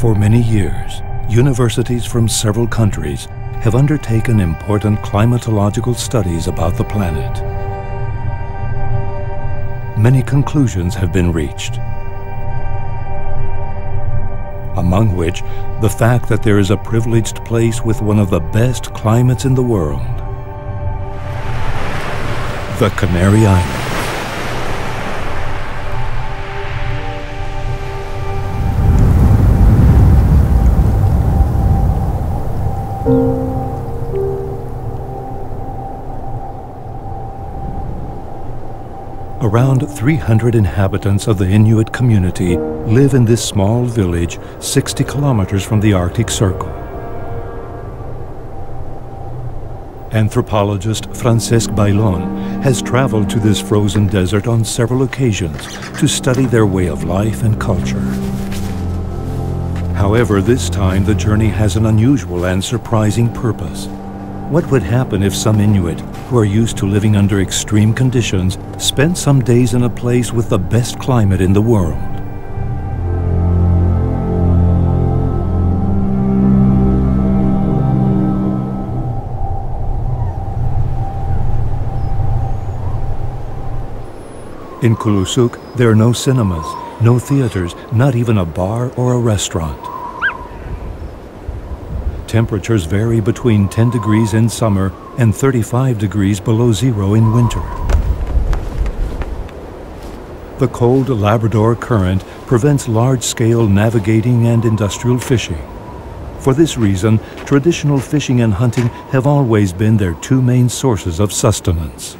For many years, universities from several countries have undertaken important climatological studies about the planet. Many conclusions have been reached, among which the fact that there is a privileged place with one of the best climates in the world, the Canary Islands. Around 300 inhabitants of the Inuit community live in this small village 60 kilometers from the Arctic Circle. Anthropologist Francesc Bailon has traveled to this frozen desert on several occasions to study their way of life and culture. However, this time the journey has an unusual and surprising purpose. What would happen if some Inuit, who are used to living under extreme conditions, spent some days in a place with the best climate in the world? In Kulusuk, there are no cinemas, no theaters, not even a bar or a restaurant. Temperatures vary between 10 degrees in summer and 35 degrees below zero in winter. The cold Labrador current prevents large-scale navigating and industrial fishing. For this reason, traditional fishing and hunting have always been their two main sources of sustenance.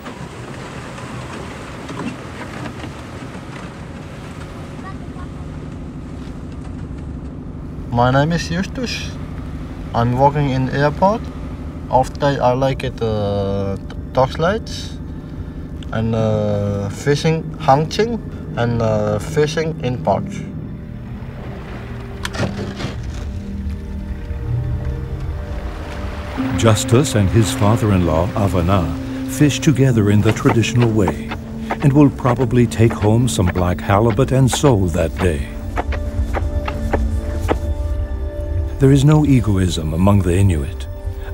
My name is Justus. I'm working in airport. After I like it uh, dog slides and uh, fishing, hunting and uh, fishing in parks. Justus and his father-in-law, Avana, fish together in the traditional way and will probably take home some black halibut and sole that day. There is no egoism among the Inuit.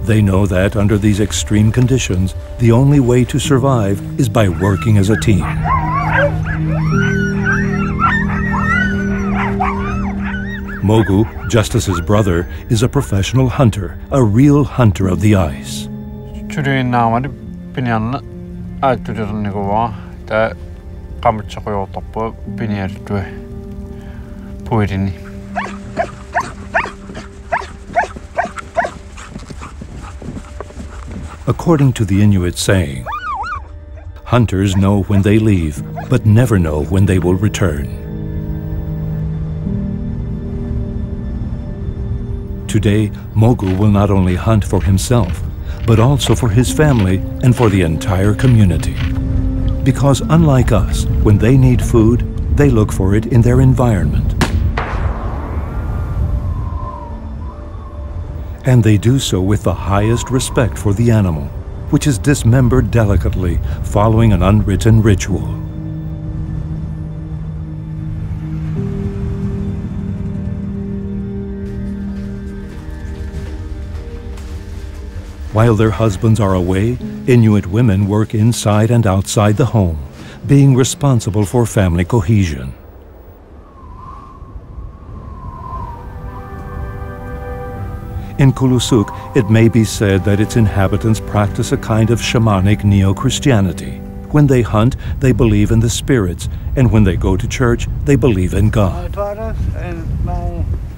They know that under these extreme conditions, the only way to survive is by working as a team. Mogu, Justus's brother, is a professional hunter, a real hunter of the ice. Today now, I'm pinyan I to the Nigova that Kamachako top pinyer to Puitini. According to the Inuit saying, hunters know when they leave, but never know when they will return. Today, Mogu will not only hunt for himself, but also for his family and for the entire community. Because unlike us, when they need food, they look for it in their environment. And they do so with the highest respect for the animal, which is dismembered delicately following an unwritten ritual. While their husbands are away, Inuit women work inside and outside the home, being responsible for family cohesion. In Kulusuk, it may be said that its inhabitants practice a kind of shamanic neo-Christianity. When they hunt, they believe in the spirits, and when they go to church, they believe in God.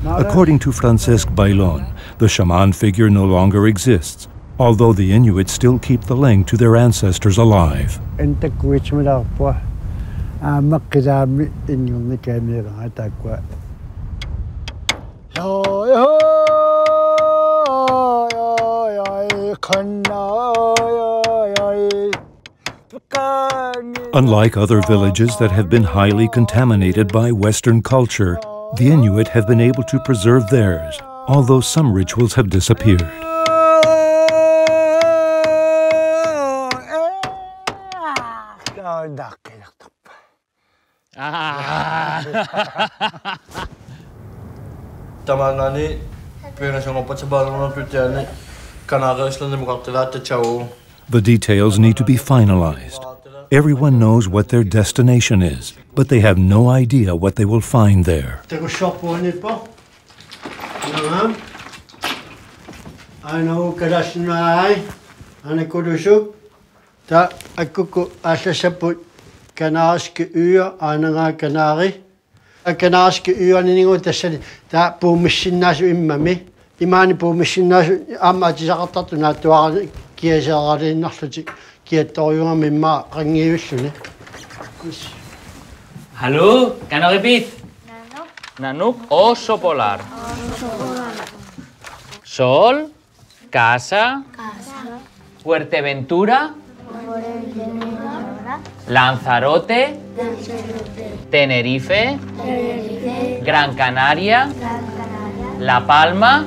According to Francesc Bailon, the shaman figure no longer exists, although the Inuit still keep the link to their ancestors alive. Unlike other villages that have been highly contaminated by Western culture, the Inuit have been able to preserve theirs, although some rituals have disappeared. Ah. Tamangani, The details need to be finalized. Everyone knows what their destination is, but they have no idea what they will find there. I know Kadashnai, and I could have that I could asasaput kanaske uur aan een kanari. Een kanaske uur aan een te zeggen dat po misschien imma me. имаани пуумиссиннаас аамаатисақартарту нааттуара киасеэралииннарлутик киаттоориуга мимма қангиивиллуни Hallo, can I repeat? Nanook. Nanook, oso polar. Oso polar. Sol, casa, casa. Fuerteventura, Lanzarote, Lanzarote. Tenerife, Gran Canaria, La Palma,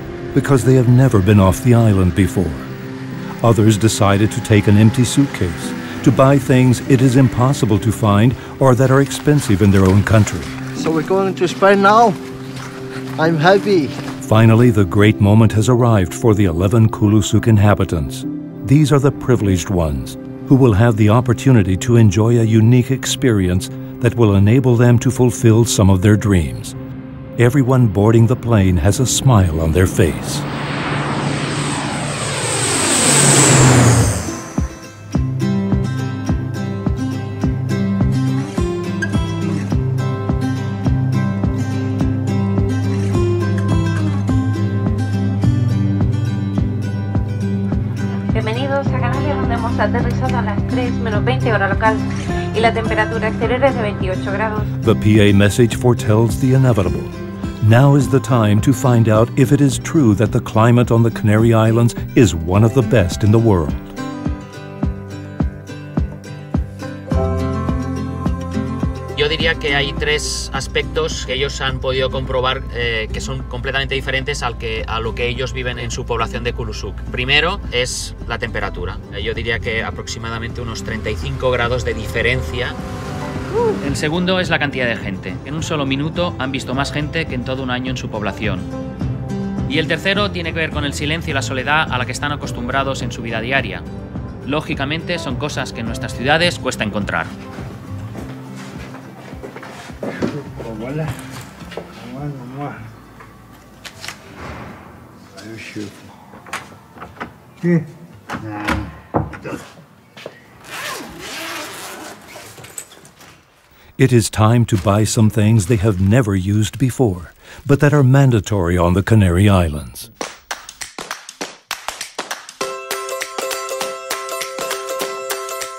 because they have never been off the island before. Others decided to take an empty suitcase to buy things it is impossible to find or that are expensive in their own country. So we're going to Spain now. I'm happy. Finally, the great moment has arrived for the 11 Kulusuk inhabitants. These are the privileged ones who will have the opportunity to enjoy a unique experience that will enable them to fulfill some of their dreams. Everyone boarding the plane has a smile on their face. Bienvenidos a Canarias, donde hemos aterrizado a las 3 menos 20 hora local y la temperatura exterior es de 28 grados. The PA message foretells the inevitable. Now is the time to find out if it is true that the climate on the Canary Islands is one of the best in the world. Yo diría que hay tres aspectos que ellos han podido comprobar eh, que son completamente diferentes al que, a lo que ellos viven en su población de Kulusuk. Primero es la temperatura. Yo diría que aproximadamente unos 35 grados de diferencia. El segundo es la cantidad de gente. En un solo minuto han visto más gente que en todo un año en su población. Y el tercero tiene que ver con el silencio y la soledad a la que están acostumbrados en su vida diaria. Lógicamente son cosas que en nuestras ciudades cuesta encontrar. Voilà. It is time to buy some things they have never used before, but that are mandatory on the Canary Islands.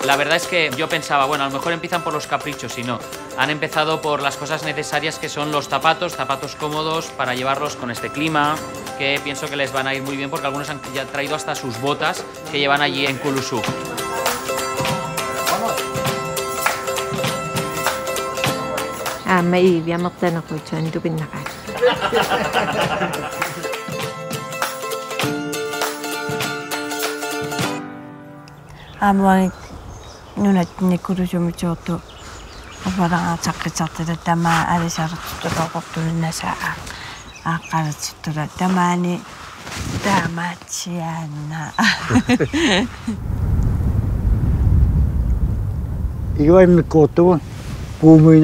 La verdad es que yo pensaba, bueno, a lo mejor empiezan por los caprichos y no. Han empezado por las cosas necesarias que son los zapatos, zapatos cómodos para llevarlos con este clima, que pienso que les van a ir muy bien porque algunos han ya traído hasta sus botas que llevan allí en Ama iyi, bir amaplarına koyacağım, dubin nakar. Ama nuna nikuru jumu jotu. Obarang sakit sakit tama ada syarat itu rokok akar itu tama ni tama. Iwan kutu bumi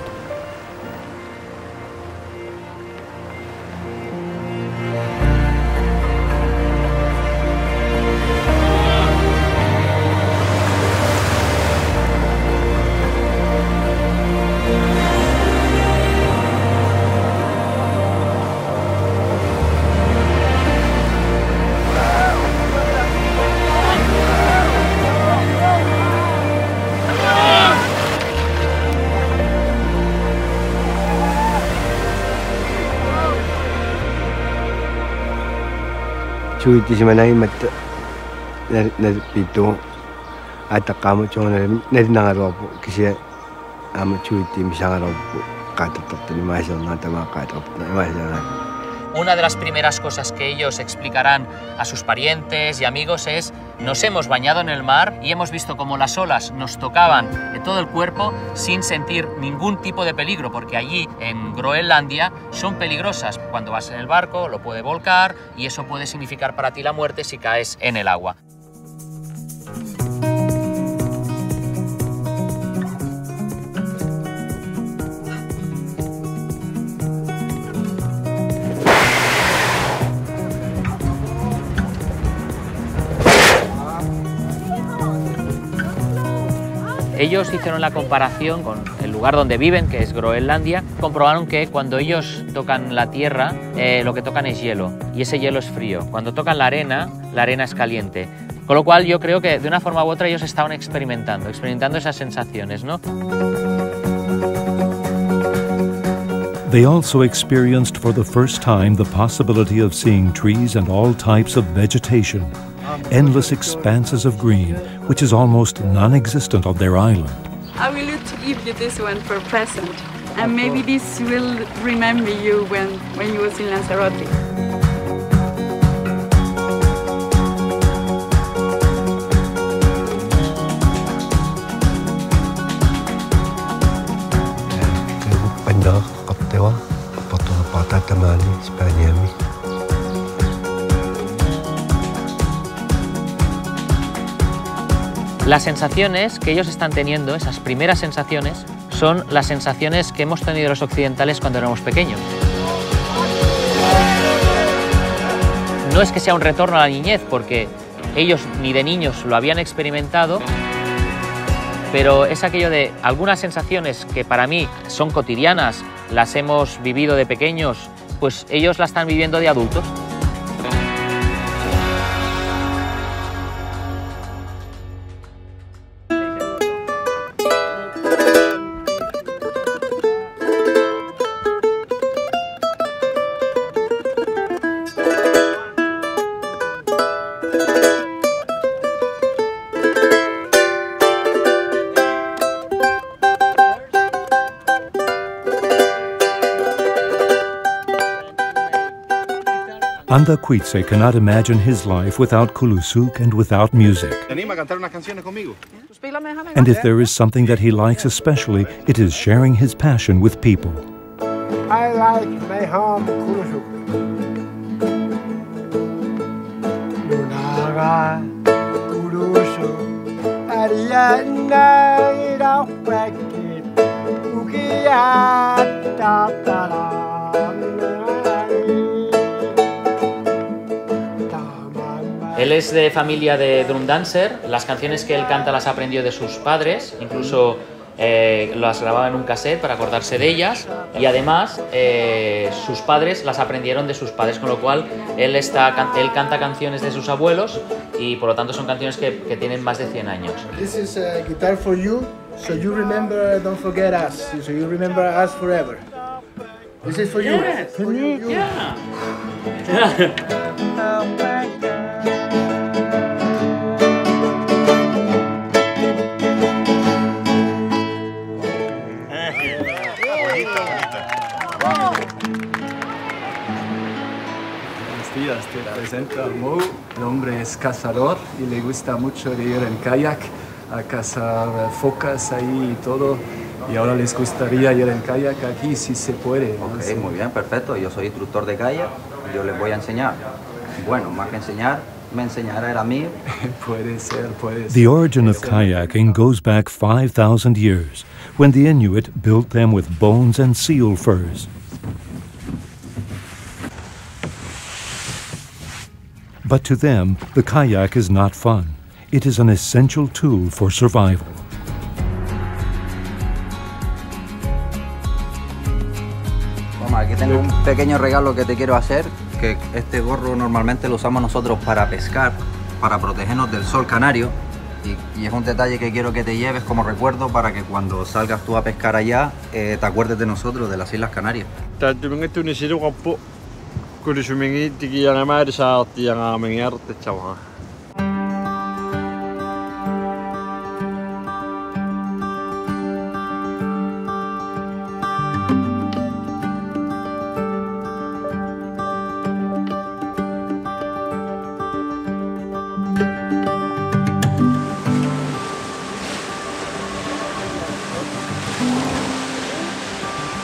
Una de las primeras cosas que ellos explicarán a sus parientes y amigos es nos hemos bañado en el mar y hemos visto como las olas nos tocaban de todo el cuerpo sin sentir ningún tipo de peligro, porque allí en Groenlandia son peligrosas. Cuando vas en el barco lo puede volcar y eso puede significar para ti la muerte si caes en el agua. Ellos hicieron la comparación con el lugar donde viven, que es Groenlandia. Comprobaron que cuando ellos tocan la tierra, eh, lo que tocan es hielo, y ese hielo es frío. Cuando tocan la arena, la arena es caliente. Con lo cual yo creo que de una forma u otra ellos estaban experimentando, experimentando esas sensaciones, ¿no? They also experienced for the first time the possibility of seeing trees and all types of vegetation, endless expanses of green, which is almost non existent on their island. I will give you this one for present. And maybe this will remember you when, when you was in Lanzarote. Las sensaciones que ellos están teniendo, esas primeras sensaciones, son las sensaciones que hemos tenido los occidentales cuando éramos pequeños. No es que sea un retorno a la niñez, porque ellos ni de niños lo habían experimentado, pero es aquello de algunas sensaciones que para mí son cotidianas, las hemos vivido de pequeños, pues ellos las están viviendo de adultos. Anda Quitze cannot imagine his life without Kulusuk and without music. anima a cantar unas canciones conmigo? And if there is something that he likes especially, it is sharing his passion with people. I like my home Kurusuk. Lunaga Kurusuk. Ariana Irawakit. Ukiat Tatara. Él es de familia de drum dancer, las canciones que él canta las aprendió de sus padres, incluso eh, las grababa en un cassette para acordarse de ellas y además eh, sus padres las aprendieron de sus padres, con lo cual él, está, él canta canciones de sus abuelos y por lo tanto son canciones que, que tienen más de 100 años. This is a guitar for you, so you remember, don't forget us, so you remember us forever. This is for you. For you. Buenos días, te presento a Mo. El hombre es cazador y le gusta mucho de ir en kayak a cazar focas ahí y todo. Y ahora les gustaría ir en kayak aquí si se puede. ¿no? Ok, Sí. muy bien, perfecto. Yo soy instructor de kayak yo les voy a enseñar. Bueno, más que enseñar, me enseñará él a mí. puede ser, puede ser. The origin of kayaking goes back 5,000 years, when the Inuit built them with bones and seal furs. But to them, the kayak is not fun. It is an essential tool for survival. Toma, aquí tengo un pequeño regalo que te quiero hacer, que este gorro normalmente lo usamos nosotros para pescar, para protegernos del sol canario. Y, es un detalle que quiero que te lleves como recuerdo para que cuando salgas tú a pescar allá, eh, te acuerdes de nosotros, de las Islas Canarias.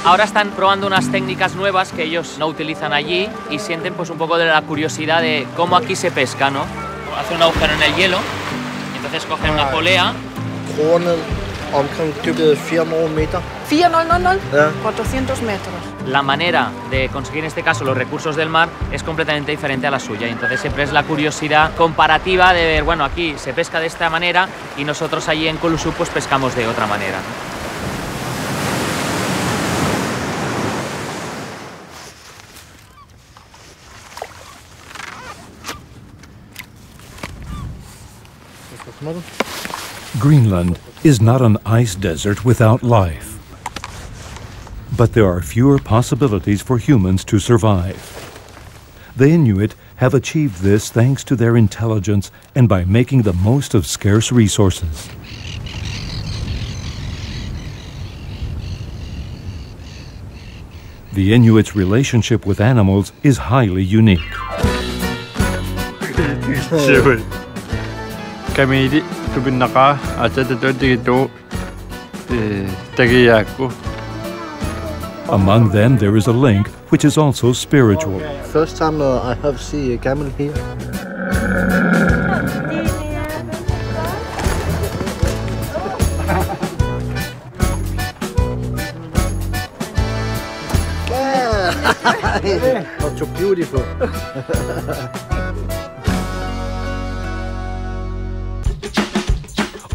Ahora están probando unas técnicas nuevas que ellos no utilizan allí y sienten pues un poco de la curiosidad de cómo aquí se pesca, ¿no? Hace un agujero en el hielo, entonces cogen una polea. Omkring dybet 400 meter. 4000, Ja. 400 metros. La manera de conseguir en este caso los recursos del mar es completamente diferente a la suya entonces siempre es la curiosidad comparativa de ver, bueno, aquí se pesca de esta manera y nosotros allí en Kulusuk pues pescamos de otra manera. ¿no? Greenland is not an ice desert without life. But there are fewer possibilities for humans to survive. The Inuit have achieved this thanks to their intelligence and by making the most of scarce resources. The Inuits' relationship with animals is highly unique. Siwil. Kami di tubinnaka at ito dito tagiyaku. Among them, there is a link which is also spiritual. First time uh, I have see a camel here. Not so beautiful.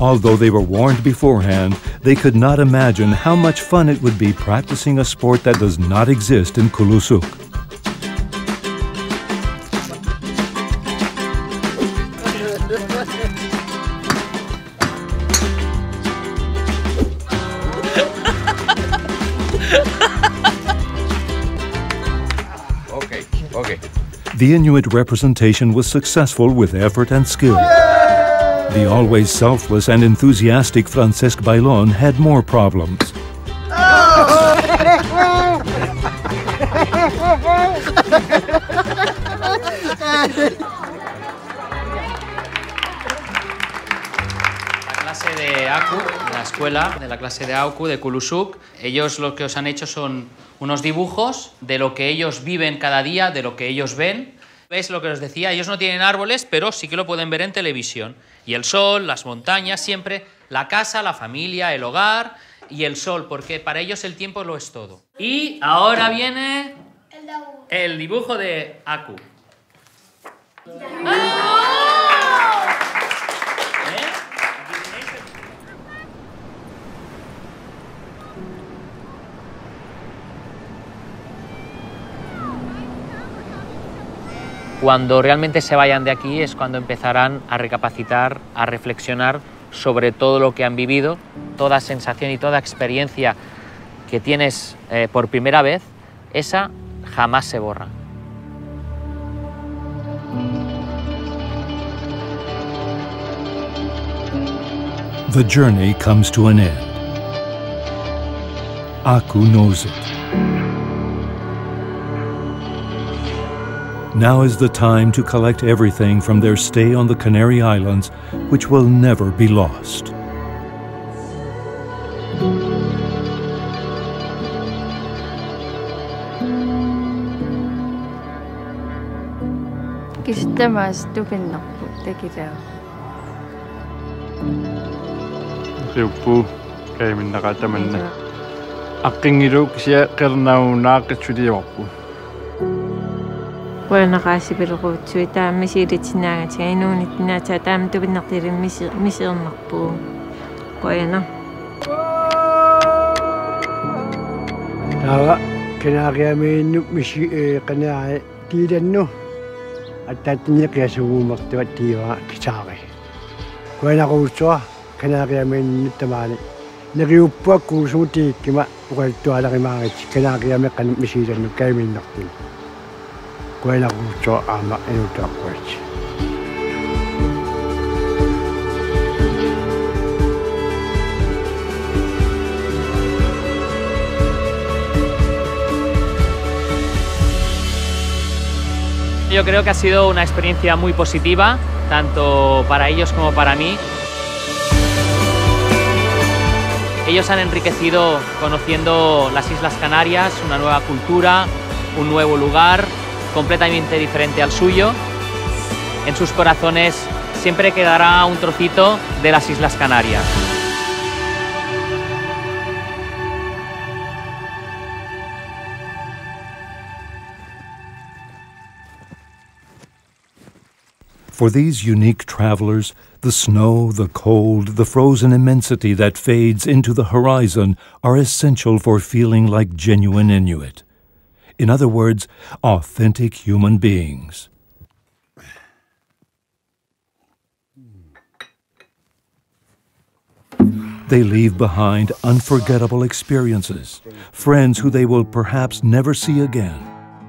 Although they were warned beforehand, they could not imagine how much fun it would be practicing a sport that does not exist in Kulusuk. Okay, okay. The Inuit representation was successful with effort and skill. The always selfless and enthusiastic Francesc Bailon had more problems. La clase de la escuela de la clase de AUKU de Kulusuk, ellos lo que os han hecho son unos dibujos de lo que ellos viven cada día, de lo que ellos ven. ¿Veis lo que os decía? Ellos no tienen árboles, pero sí que lo pueden ver en televisión. Y el sol, las montañas, siempre la casa, la familia, el hogar y el sol, porque para ellos el tiempo lo es todo. Y ahora viene el dibujo de ACU. Cuando realmente se vayan de aquí es cuando empezarán a recapacitar, a reflexionar sobre todo lo que han vivido, toda sensación y toda experiencia que tienes eh, por primera vez, esa jamás se borra. The journey comes to an end. Aku knows it. Now is the time to collect everything from their stay on the Canary Islands, which will never be lost. Kistamas tupinakpu tekirao. Riuppu kaimin nakatamanna. Akkingiru kisia qernaunaaqitsuliorpu. Kuana qaasipilquutsui taammisilitinaaga inuunittinaataa taam tupinnertilim misi misirnerpu. Kuana. Tawa kinaaqiamiinnu misi qanaa tiilannu аттааттинеқиасугуумертуат тиива кисаари куанаруутсуа канааqiamiinnu тамаани нериуппуак куусуутииккима уқалтуалеримаагит канааqiameqqan мисииланну кайминнартин Kuela kucho ama enuta kwachi. Yo creo que ha sido una experiencia muy positiva, tanto para ellos como para mí. Ellos han enriquecido conociendo las Islas Canarias, una nueva cultura, un nuevo lugar, completamente diferente al suyo. En sus corazones siempre quedará un trocito de las Islas Canarias. For these unique travelers, the snow, the cold, the frozen immensity that fades into the horizon are essential for feeling like genuine Inuit. In other words, authentic human beings. They leave behind unforgettable experiences, friends who they will perhaps never see again,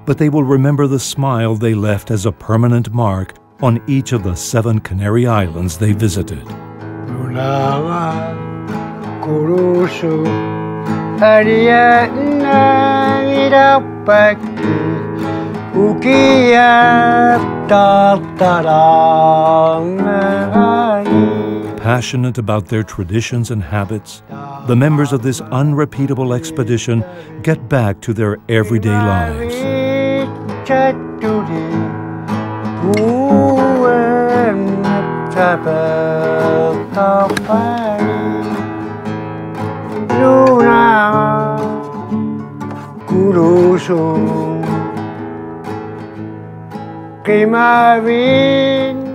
but they will remember the smile they left as a permanent mark on each of the seven Canary Islands they visited. Irapaki Passionate about their traditions and habits, the members of this unrepeatable expedition get back to their everyday lives.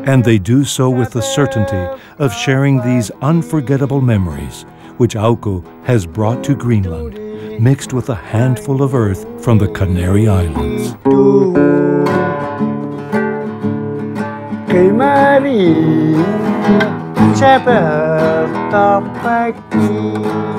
And they do so with the certainty of sharing these unforgettable memories, which Auku has brought to Greenland, mixed with a handful of earth from the Canary Islands. Kimarin Tapel Tapari